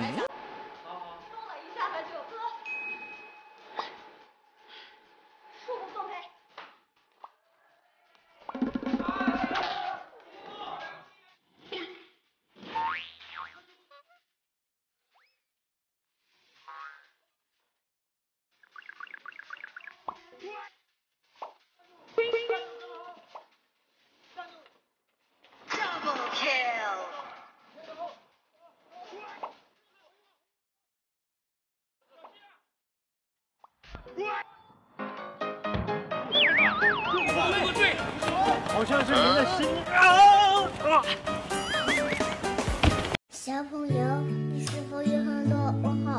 动了一下他就，恕不奉陪。好像是您的心啊！小朋友，你是否有很多问号？